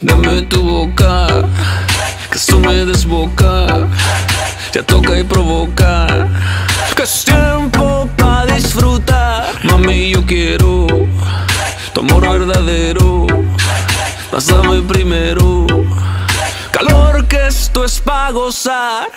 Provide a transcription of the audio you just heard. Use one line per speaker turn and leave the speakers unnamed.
Dame tu boca, que esto me desboca. Ya toca y provoca. Que es tiempo para disfrutar. Mami, yo quiero tu amor verdadero. Pásame primero. Calor que esto es para gozar.